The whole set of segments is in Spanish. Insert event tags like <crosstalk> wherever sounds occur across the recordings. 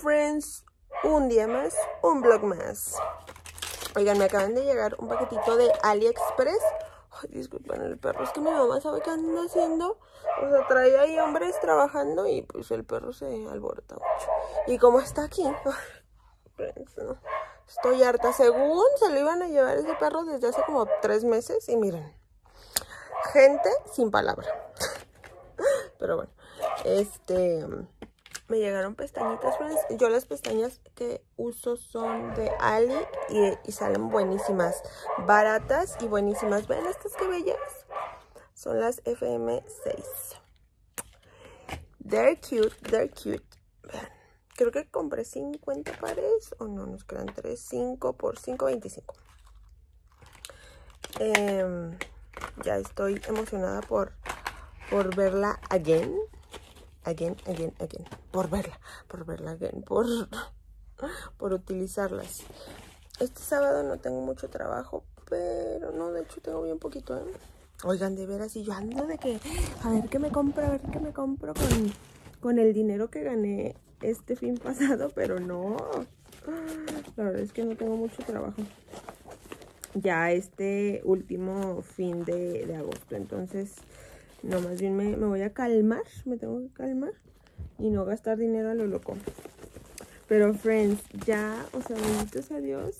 friends, un día más, un vlog más. Oigan, me acaban de llegar un paquetito de AliExpress. Ay, disculpen el perro, es que mi mamá sabe qué anda haciendo. O sea, trae ahí hombres trabajando y pues el perro se alborota mucho. Y como está aquí. Estoy harta. Según se lo iban a llevar ese perro desde hace como tres meses. Y miren, gente sin palabra. <laughs> Pero bueno, este me llegaron pestañitas, friends. Yo las pestañas que uso son de Ali y, salen buenísimas. Baratas y buenísimas. ¿Ven estas que bellas? Son las FM6. They're cute, they're cute. Vean. Creo que compré 50 pares. O no, nos quedan 3. 5 por 5, 25. Eh, ya estoy emocionada por, por verla again again, again, again, por verla, por verla again, por, por utilizarlas. Este sábado no tengo mucho trabajo, pero no, de hecho tengo bien poquito, ¿eh? Oigan, de veras, y yo ando de que, a ver qué me compro, a ver qué me compro con, con el dinero que gané este fin pasado, <laughs> pero no. La verdad es que no tengo mucho trabajo. Ya este último fin de, de agosto, entonces no, más bien me, voy a calmar, me tengo que calmar y no gastar dinero a lo loco. Pero, friends, ya, o sea, benditos a Dios,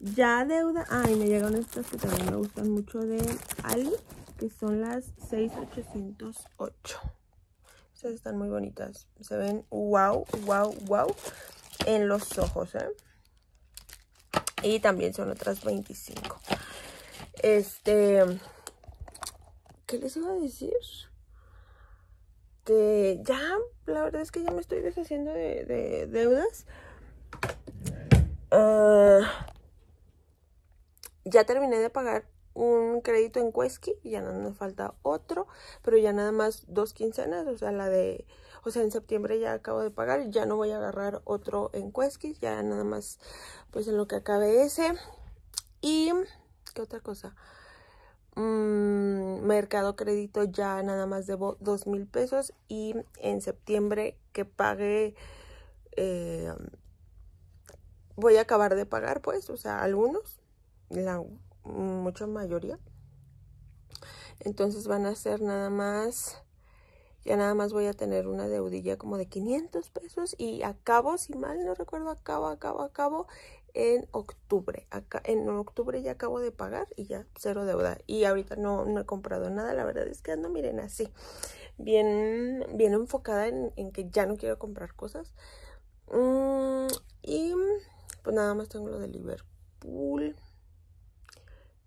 ya deuda... Ay, me llegaron estas que también me gustan mucho de Ali, que son las 6808. Estas están muy bonitas. Se ven wow, wow, wow en los ojos, ¿eh? Y también son otras 25. Este... ¿Qué les iba a decir? Que ya, la verdad es que ya me estoy deshaciendo de, deudas. Ah, ya terminé de pagar un crédito en Quesky, ya no me falta otro, pero ya nada más dos quincenas, o sea, la de, o sea, en septiembre ya acabo de pagar, ya no voy a agarrar otro en Quesky, ya nada más, pues en lo que acabe ese. Y, ¿qué otra cosa? Mm, mercado Crédito ya nada más debo dos mil pesos y en septiembre que pague eh, voy a acabar de pagar pues, o sea, algunos, la mucha mayoría. Entonces van a ser nada más, ya nada más voy a tener una deudilla como de 500 pesos y acabo, si mal no recuerdo, acabo, acabo, acabo en octubre. Acá, en octubre ya acabo de pagar y ya cero deuda. Y ahorita no, no he comprado nada. La verdad es que ando, miren, así. Bien, bien enfocada en, que ya no quiero comprar cosas. Mm, y pues nada más tengo lo de Liverpool.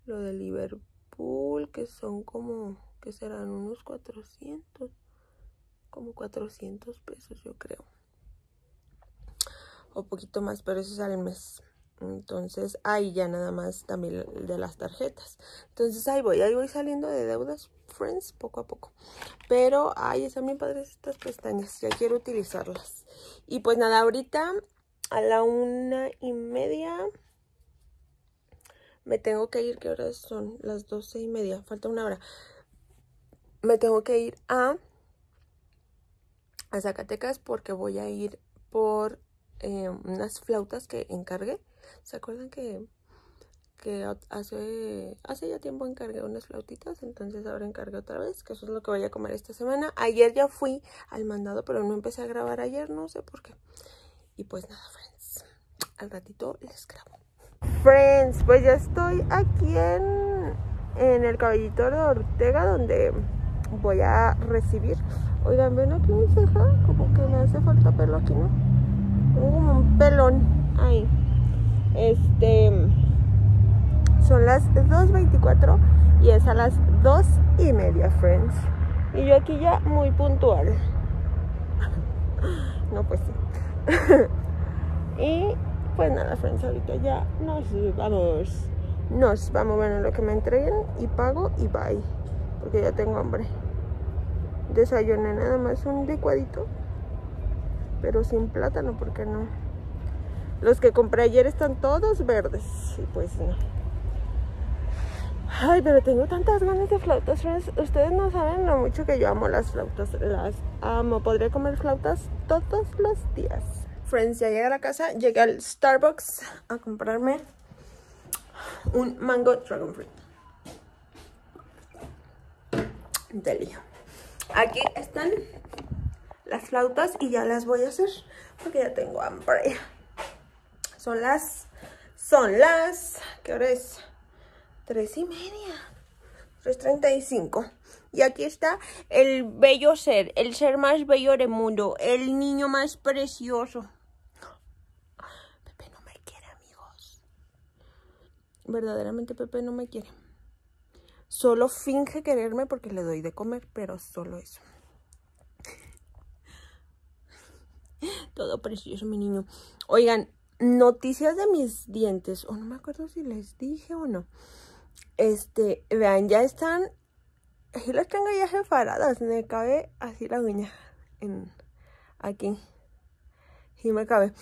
Lo de Liverpool, que son como, que serán unos 400. Como 400 pesos, yo creo. O poquito más, pero eso es al mes. Entonces, ahí ya nada más también de las tarjetas. Entonces, ahí voy, ahí voy saliendo de deudas, friends, poco a poco. Pero, ahí están bien padres estas pestañas, ya quiero utilizarlas. Y pues nada, ahorita a la una y media me tengo que ir, ¿qué horas son? Las doce y media, falta una hora. Me tengo que ir a, a Zacatecas porque voy a ir por eh, unas flautas que encargué ¿Se acuerdan que, que hace, hace ya tiempo encargué unas flautitas? Entonces ahora encargué otra vez, que eso es lo que voy a comer esta semana. Ayer ya fui al mandado, pero no empecé a grabar ayer, no sé por qué. Y pues nada, friends, al ratito les grabo. Friends, pues ya estoy aquí en, en el caballito de Ortega, donde voy a recibir. Oigan, ven aquí mi ceja, como que me hace falta pelo aquí, ¿no? Un pelón ahí. Este son las 2.24 y es a las 2 y media, friends. Y yo aquí ya muy puntual. <laughs> no, pues sí. <laughs> y pues nada, friends, ahorita ya nos vamos. Nos vamos, bueno, lo que me entreguen y pago y bye. Porque ya tengo hambre. Desayuné nada más un licuadito. Pero sin plátano, porque no. Los que compré ayer están todos verdes. Y pues no. Ay, pero tengo tantas ganas de flautas, Ustedes no saben lo mucho que yo amo las flautas. Las amo. Podría comer flautas todos los días. friends, ya llegué a la casa, llegué al Starbucks a comprarme un mango dragon fruit. Deli. Aquí están las flautas y ya las voy a hacer porque ya tengo hambre. Son las, son las, ¿qué hora es? Tres y media, tres treinta y cinco. Y aquí está el bello ser, el ser más bello del mundo, el niño más precioso. Pepe no me quiere, amigos. Verdaderamente Pepe no me quiere. Solo finge quererme porque le doy de comer, pero solo eso. Todo precioso, mi niño. Oigan, noticias de mis dientes. O no me acuerdo si les dije o no. Este, vean, ya están. Aquí las tengo ya separadas. Me cabe así la uña. En, aquí. Sí me cabe.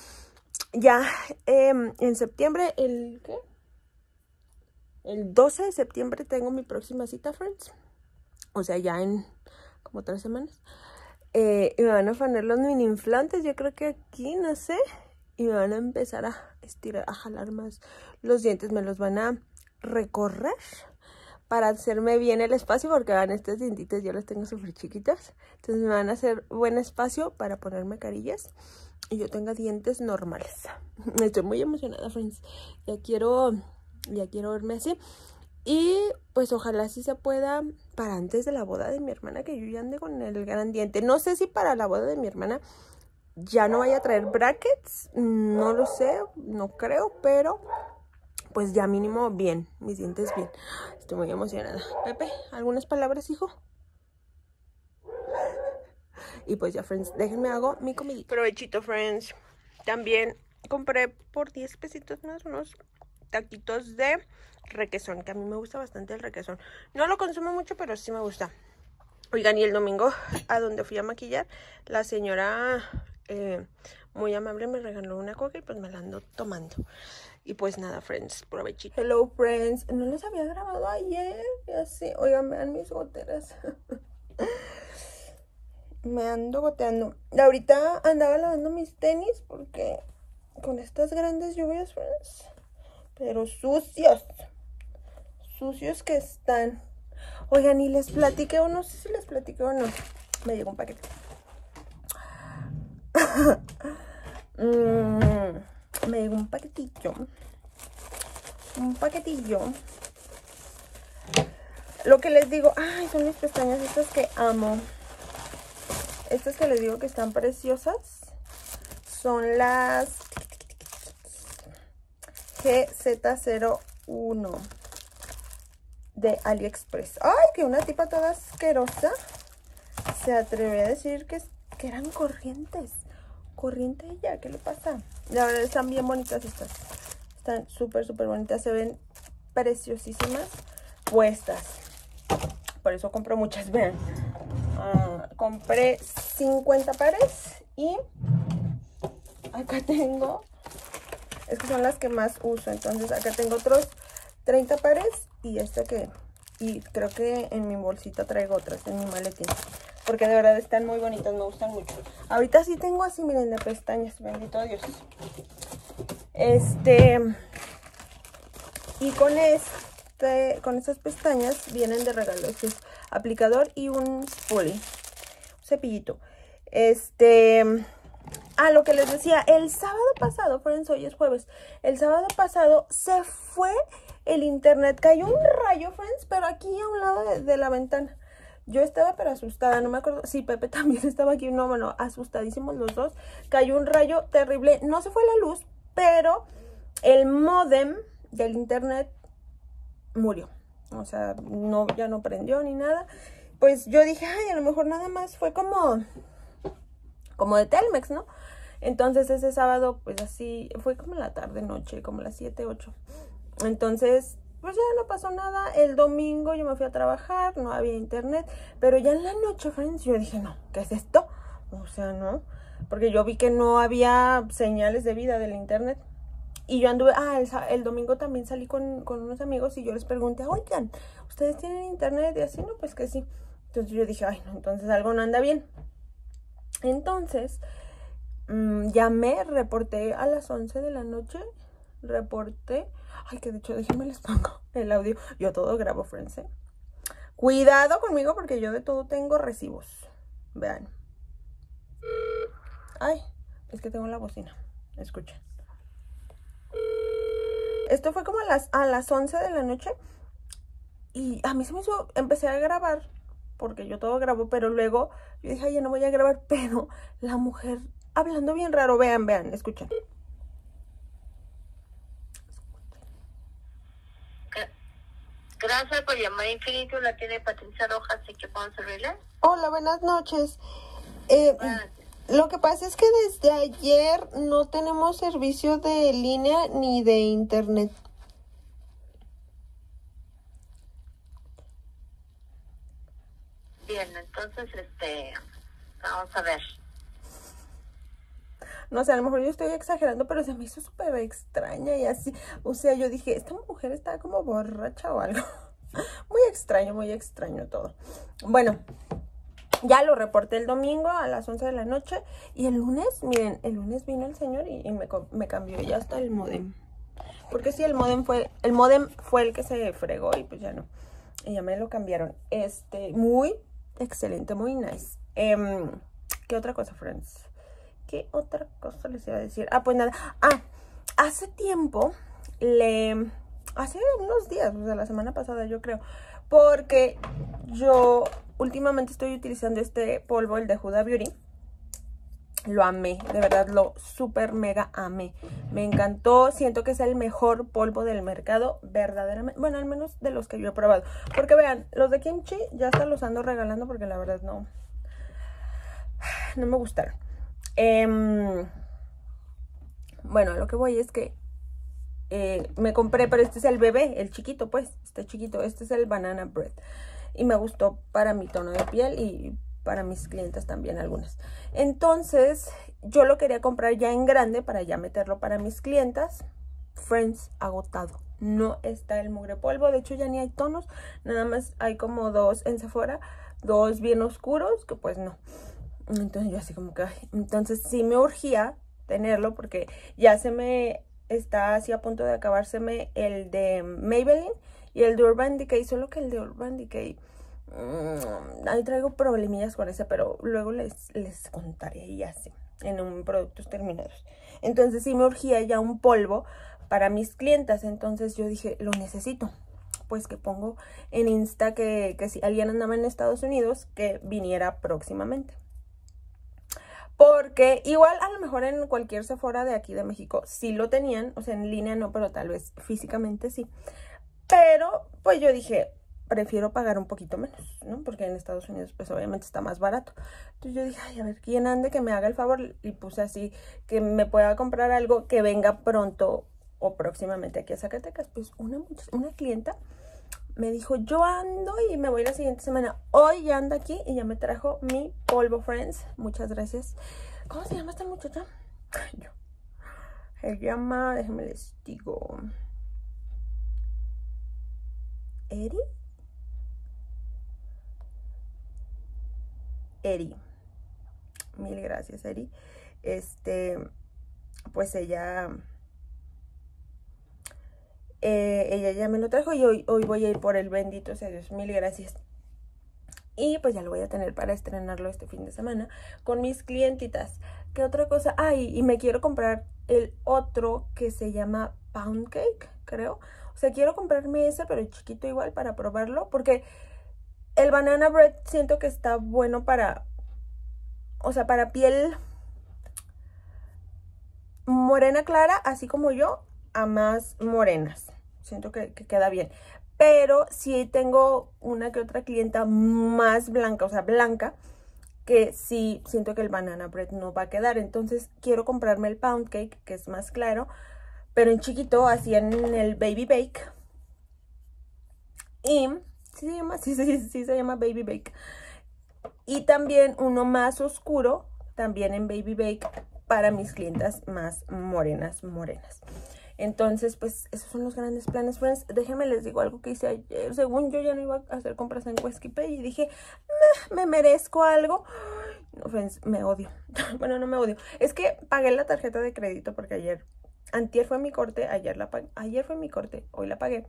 Ya em, en septiembre, el ¿qué? El 12 de septiembre tengo mi próxima cita, friends. O sea, ya en como tres semanas. Eh, y me van a poner los mini implantes, yo creo que aquí, no sé. Y me van a empezar a estirar, a jalar más los dientes. Me los van a recorrer para hacerme bien el espacio. Porque vean, estos dientitos yo los tengo súper chiquitos. Entonces me van a hacer buen espacio para ponerme carillas. Y yo tenga dientes normales. <laughs> Estoy muy emocionada, friends. Ya quiero, ya quiero verme así. Y pues ojalá sí se pueda para antes de la boda de mi hermana, que yo ya ande con el gran diente. No sé si para la boda de mi hermana ya no vaya a traer brackets, no lo sé, no creo, pero pues ya mínimo bien, mis dientes bien. Estoy muy emocionada. Pepe, ¿algunas palabras, hijo? Y pues ya, friends, déjenme hago mi comidita. Provechito, friends. También compré por 10 pesitos más unos taquitos de requesón, que a mí me gusta bastante el requesón. No lo consumo mucho, pero sí me gusta. Oigan, y el domingo a donde fui a maquillar, la señora eh, muy amable me regaló una coca y pues me la ando tomando. Y pues nada, friends, provechito. Hello, friends. No les había grabado ayer. así. Oigan, vean mis goteras. <laughs> me ando goteando. Ahorita andaba lavando mis tenis porque con estas grandes lluvias, friends, pero sucios sucios que están. Oigan, y les platiqué o no sé si les platiqué o no. Me llegó un paquete. <laughs> Mm, me llegó un paquetillo. Un paquetillo. Lo que les digo, ay, son mis pestañas estas que amo. Estas que les digo que están preciosas. Son las GZ01 de AliExpress. ¡Ay, que una tipa toda asquerosa se atreve a decir que, eran corrientes! Corriente ella, ¿qué le pasa? La verdad están bien bonitas estas. Están súper, súper bonitas. Se ven preciosísimas puestas. Por eso compro muchas, vean. Ah, compré 50 pares y acá tengo... Es que son las que más uso. Entonces acá tengo otros 30 pares y esta que... Y creo que en mi bolsita traigo otras, en mi maletín. Porque de verdad están muy bonitas, me gustan mucho. Ahorita sí tengo así, miren, de pestañas, bendito Dios. Este... Y con este, con estas pestañas vienen de regalo. Este es aplicador y un spoolie. Un cepillito. Este... Ah, lo que les decía, el sábado pasado, friends, hoy es jueves. El sábado pasado se fue el internet. Cayó un rayo, friends, pero aquí a un lado de, la ventana. Yo estaba pero asustada, no me acuerdo. Sí, Pepe <laughs> también estaba aquí. No, bueno, asustadísimos los dos. Cayó un rayo terrible. No se fue la luz, pero el modem del internet murió. O sea, no, ya no prendió ni nada. Pues yo dije, ay, a lo mejor nada más fue como, como de Telmex, ¿no? Entonces ese sábado, pues así, fue como la tarde, noche, como las 7, 8. Entonces, pues ya no pasó nada. El domingo yo me fui a trabajar, no había internet. Pero ya en la noche, friends, yo dije, no, ¿qué es esto? O sea, no. Porque yo vi que no había señales de vida del internet. Y yo anduve, ah, el, domingo también salí con, con, unos amigos y yo les pregunté, oigan, ¿ustedes tienen internet? Y así, no, pues que sí. Entonces yo dije, ay, no, entonces algo no anda bien. Entonces, mm, llamé, reporté a las 11 de la noche, reporté, ay que de hecho déjenme les pongo el audio, yo todo grabo friends. Cuidado conmigo porque yo de todo tengo recibos, vean. Ay, es que tengo la bocina, escuchen. Esto fue como a las, a las 11 de la noche y a mí se me hizo, empecé a grabar porque yo todo grabo, pero luego yo dije, ay, ya no voy a grabar, <laughs> pero la mujer hablando bien raro, vean, vean, escuchen. Gracias por llamar a Infinito, la tiene Patricia Rojas, ¿y qué podemos servirle? Hola, buenas noches. Eh, lo que pasa es que desde ayer no tenemos servicio de línea ni de internet. Bien, entonces, este, vamos a ver. No sé, a lo mejor yo estoy exagerando, pero se me hizo súper extraña y así. O sea, yo dije, esta mujer está como borracha o algo. <laughs> Muy extraño, muy extraño todo. Bueno, ya lo reporté el domingo a las 11 de la noche. Y el lunes, miren, el lunes vino el señor y, me, me, cambió ya hasta el modem. Porque sí, el modem fue, el modem fue el que se fregó y pues ya no. Y ya me lo cambiaron. Este, muy excelente, muy nice. Em, ¿Qué otra cosa, friends? ¿Qué otra cosa les iba a decir? Ah, pues nada. Ah, hace tiempo le... Hace unos días, o sea, la semana pasada yo creo. Porque yo últimamente estoy utilizando este polvo, el de Huda Beauty. Lo amé, de verdad lo super mega amé. Me encantó, siento que es el mejor polvo del mercado, verdaderamente. Bueno, al menos de los que yo he probado. Porque vean, los de kimchi ya hasta los ando regalando porque la verdad no, no me gustaron. Em, bueno, lo que voy es que eh, me compré, pero este es el bebé, el chiquito, pues, este chiquito, este es el banana bread. Y me gustó para mi tono de piel y para mis clientes también algunas. Entonces, yo lo quería comprar ya en grande para ya meterlo para mis clientas. Friends, agotado. No está el mugre polvo, de hecho ya ni hay tonos, nada más hay como dos en Sephora, dos bien oscuros, que pues no. Entonces yo así como que, entonces sí me urgía tenerlo porque ya se me está así a punto de acabárseme el de Maybelline y el de Urban Decay, solo que el de Urban Decay, mmm, ahí traigo problemillas con ese, pero luego les, les contaré y así, en un productos terminados. Entonces sí me urgía ya un polvo para mis clientas, entonces yo dije, lo necesito pues que pongo en Insta que, que si alguien andaba en Estados Unidos, que viniera próximamente. Porque igual a lo mejor en cualquier Sephora de aquí de México sí lo tenían, o sea, en línea no, pero tal vez físicamente sí. Pero pues yo dije, prefiero pagar un poquito menos, ¿no? Porque en Estados Unidos pues obviamente está más barato. Entonces yo dije, ay, a ver, ¿quién ande que me haga el favor? Y puse así, que me pueda comprar algo que venga pronto o próximamente aquí a Zacatecas. Pues una, una clienta me dijo, yo ando y me voy la siguiente semana. Hoy ya anda aquí y ya me trajo mi polvo Friends. Muchas gracias. ¿Cómo se llama esta muchacha? Yo. Se llama, déjenme les digo. ¿Eri? Eri. Mil gracias, Eri. Este, pues ella eh, ella ya me lo trajo y hoy, hoy voy a ir por el bendito sea Dios. Mil gracias. Y pues ya lo voy a tener para estrenarlo este fin de semana con mis clientitas. ¿Qué otra cosa? Ay, y me quiero comprar el otro que se llama Pound Cake, creo. O sea, quiero comprarme ese, pero chiquito igual para probarlo. Porque el Banana Bread siento que está bueno para... O sea, para piel morena clara, así como yo, a más morenas. Siento que, queda bien. Pero si tengo una que otra clienta más blanca, o sea, blanca, que sí siento que el banana bread no va a quedar. Entonces quiero comprarme el pound cake, que es más claro, pero en chiquito, así en el baby bake. Y, ¿sí se llama? <laughs> Sí, sí, sí, se llama baby bake. Y también uno más oscuro, también en baby bake, para mis clientas más morenas, morenas. Entonces, pues, esos son los grandes planes, friends. Déjenme les digo algo que hice ayer. Según yo ya no iba a hacer compras en Pay y dije, me merezco algo. No, friends, me odio. <laughs> bueno, no me odio. Es que pagué la tarjeta de crédito porque ayer, antier fue mi corte, ayer la ayer fue mi corte, hoy la pagué.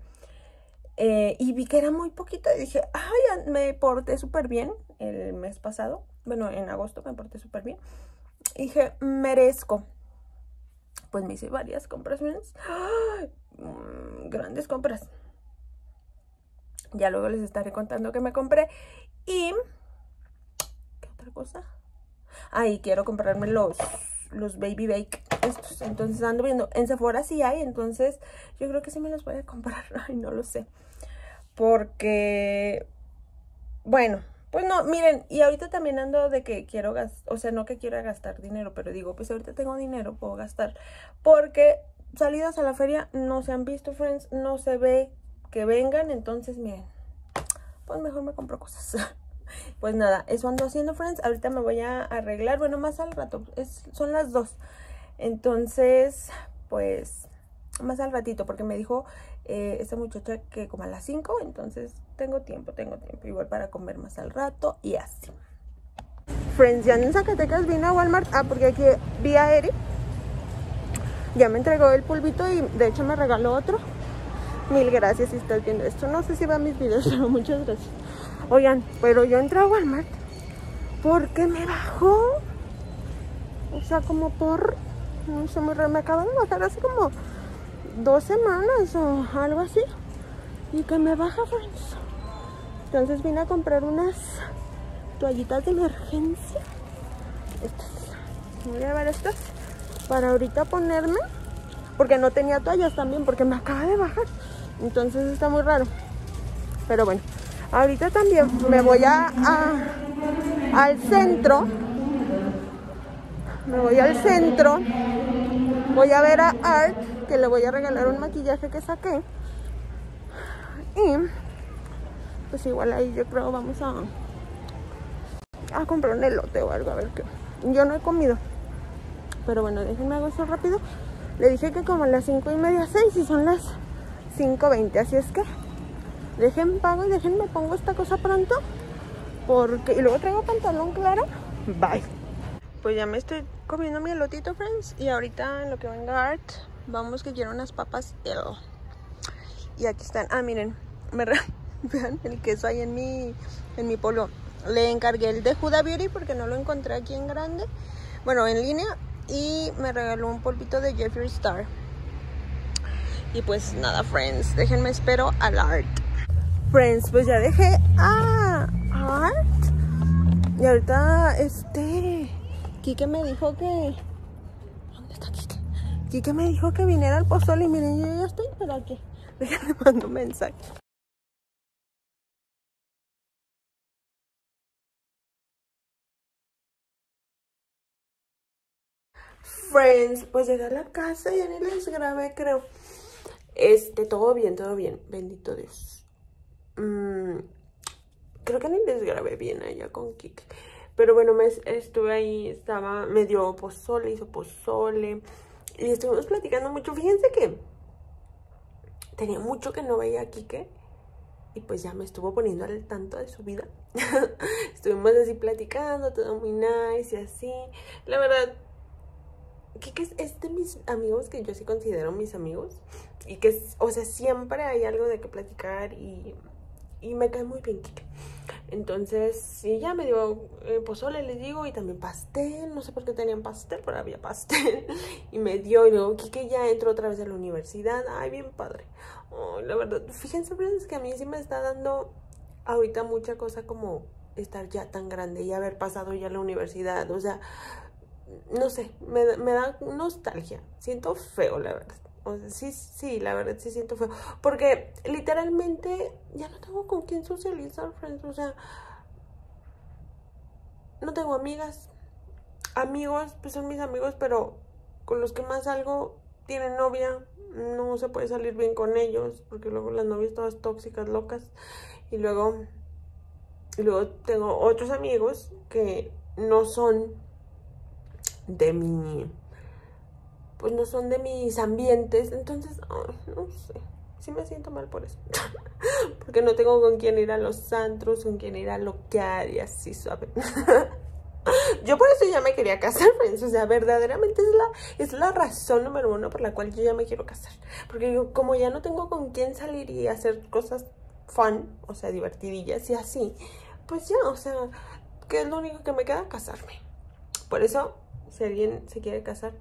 Eh, y vi que era muy poquito y dije, ay, me porté súper bien el mes pasado. Bueno, en agosto me porté súper bien. Y dije, merezco. Pues me hice varias compras, friends. Mm, grandes compras. Ya luego les estaré contando que me compré. Y... ¿Qué otra cosa? Ahí quiero comprarme los, los Baby Bake estos. Entonces ando viendo. En Sephora sí hay, entonces yo creo que sí me los voy a comprar. <laughs> Ay, no lo sé. Porque... Bueno, pues no, miren, y ahorita también ando de que quiero gastar, o sea, no que quiera gastar dinero, pero digo, pues ahorita tengo dinero, puedo gastar. Porque salidas a la feria no se han visto, friends, no se ve que vengan, entonces miren, pues mejor me compro cosas. <laughs> pues nada, eso ando haciendo, friends. Ahorita me voy a arreglar, bueno, más al rato, es, son las dos. Entonces, pues, más al ratito, porque me dijo eh, esta muchacha que como a las 5, entonces tengo tiempo, tengo tiempo. Igual para comer más al rato y así. Friends, ya en Zacatecas vine a Walmart, ah, porque aquí vi a Eri. Ya me entregó el pulvito y de hecho me regaló otro. Mil gracias si estás viendo esto. No sé si va a mis videos, <laughs> pero muchas gracias. Oigan, pero yo entré a Walmart porque me bajó. O sea, como por... No sé, muy Me acaba de bajar hace como dos semanas o algo así. Y que me baja. Entonces vine a comprar unas toallitas de emergencia. Estas. Voy a ver estas. Para ahorita ponerme. Porque no tenía toallas también. Porque me acaba de bajar. Entonces está muy raro. Pero bueno, ahorita también me voy a, al centro. Me voy al centro. Voy a ver a Art, que le voy a regalar un maquillaje que saqué. Y pues igual ahí yo creo vamos a, a comprar un elote o algo, a ver qué. Yo no he comido. Pero bueno, déjenme hago eso rápido. Le dije que como a las cinco y media, seis y son las 5.20. Así es que dejen pago y déjenme pongo esta cosa pronto. Porque, y luego traigo pantalón claro. Bye. Pues ya me estoy comiendo mi elotito, friends. Y ahorita en lo que venga Art, vamos que quiero unas papas Y aquí están. Ah, miren. Me <laughs> vean el queso ahí en mi, en mi polo. Le encargué el de Huda Beauty porque no lo encontré aquí en grande. Bueno, en línea. Y me regaló un polvito de Jeffree Star. Y pues nada, friends, déjenme espero al art. Friends, pues ya dejé a art. Y ahorita, este, Kike me dijo que... Kike me dijo que viniera al pozole y miren, yo ya estoy, pero aquí. <laughs> Déjenme mando un mensaje. Friends, pues llegué a la casa y ya ni les grabé, creo. Este, todo bien, todo bien. Bendito Dios. Mm, creo que ni les grabé bien allá con Kik. Pero bueno, me estuve ahí, estaba, medio pozole, hizo pozole. Y estuvimos platicando mucho. Fíjense que tenía mucho que no veía a Kike. Y pues ya me estuvo poniendo al tanto de su vida. <laughs> Estuvimos así platicando, todo muy nice y así. La verdad, Kike es de mis amigos que yo sí considero mis amigos y que, o sea, siempre hay algo de que platicar y, y me cae muy bien Kike. Entonces, sí, ya me dio eh, pozole, les digo, y también pastel. No sé por qué tenían pastel, pero había pastel. <laughs> y me dio, y luego Kike ya entró otra vez a la universidad. Ay, bien padre. la verdad, fíjense, es que a mí sí me está dando ahorita mucha cosa como estar ya tan grande y haber pasado ya la universidad. O sea, no sé, me, me da nostalgia. Siento feo, la verdad. Sí, sí, la verdad sí siento feo. Porque literalmente ya no tengo con quién socializar, friends. O sea, no tengo amigas. Amigos, pues son mis amigos, pero con los que más salgo tienen novia. No se puede salir bien con ellos, porque luego las novias todas tóxicas, locas. Y luego, y luego tengo otros amigos que no son de mi pues no son de mis ambientes. Entonces, no sé. Sí me siento mal por eso. <laughs> Porque no tengo con quién ir a los antros, con quién ir a loquear y así, ¿saben? <laughs> Yo por eso ya me quería casar. O sea, verdaderamente es la, es la razón número uno por la cual yo ya me quiero casar. Porque yo, como ya no tengo con quién salir y hacer cosas fun, o sea, divertidillas y así, pues ya, o sea, que es lo único que me queda casarme. Por eso, si alguien se quiere casar,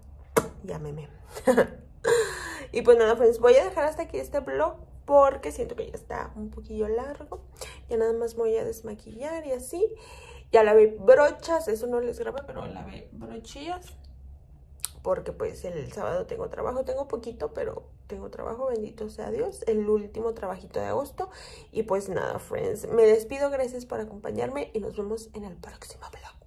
llámeme. <laughs> y pues nada, pues voy a dejar hasta aquí este blog porque siento que ya está un poquillo largo. Ya nada más voy a desmaquillar y así. Ya lavé brochas, eso no les graba pero lavé brochillas. Porque pues el sábado tengo trabajo, tengo poquito, pero tengo trabajo, bendito sea Dios. El último trabajito de agosto. Y pues nada, friends, me despido, gracias por acompañarme y nos vemos en el próximo vlog.